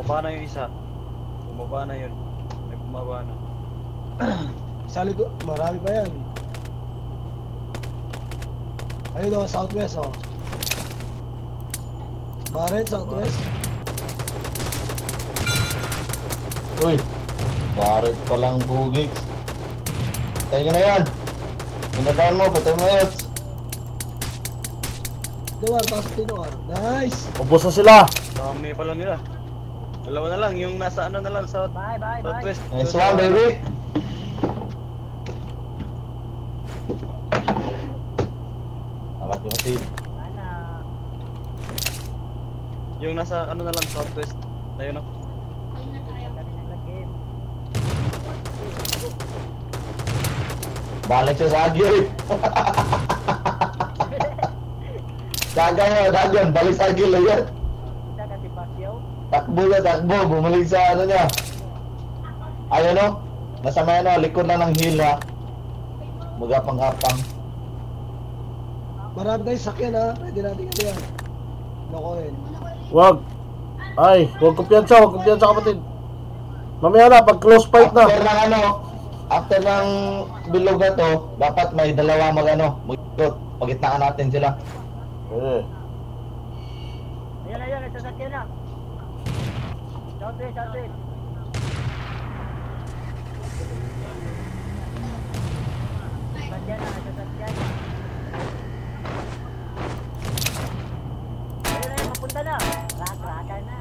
Bumaba na yung isa. Bumaba na yun. May bumaba na. Sa likod, marami pa yan. Ayun o, southwest o. Barret, southwest. Uy, barit pa lang bugix. Tayo na yan. Pinadaan mo, patay mo yun. Duwar, pasok din Duwar. Nice! Ubos na sila. Dami pala nila. Dalawa na lang, yung nasa ano na lang, south, Bye, bye, bye. southwest. Nice one, baby. Alat yung si Sana. Yung nasa ano na lang, southwest. Ayun na. Balik siya sa agyo eh. Dagan mo, dagan. Balik sa agyo lang yan. Kita kasi Pacquiao. Takbo na, takbo. Bumalik sa ano niya. Ayun no? Nasa may ano, likod lang ng hill ha. Magapang-apang. Marami tayong sakyan ha. Pwede natin ano yan. Lokohin. Wag. Ay, huwag kumpiyansa, huwag kumpiyansa kapatid. Mamaya na, pag close fight na. After ng ano, after ng bilog na to, dapat may dalawa mag ano, mag-ikot. Pagitnaan natin sila. Eh. Ayan, ayan, sasakyan na. Southwest, southwest. Sasakyan na, sasakyan. Ayun, ayun, mapunta na. Rak-raka na.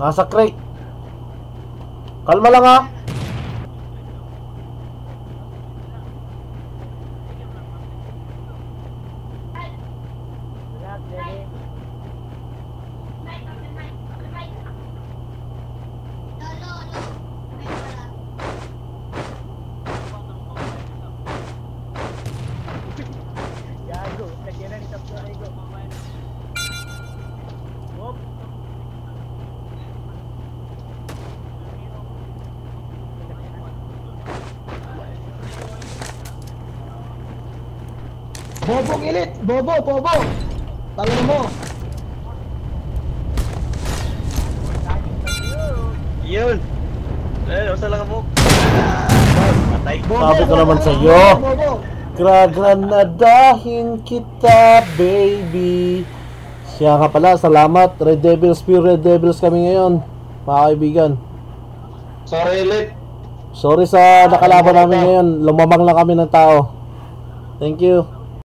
Nasa crate. Kalma lang ha. Bobo ngilit! Bobo, bobo! Talo mo! Yun! Eh, nasa lang ako. Patay. Sabi ko naman sa iyo. Gragranadahin kita, baby. Siya nga pala, salamat. Red Devils, pure Red Devils kami ngayon. Mga kaibigan. Sorry, Elite. Sorry sa nakalaban namin ngayon. Lumamang lang kami ng tao. Thank you.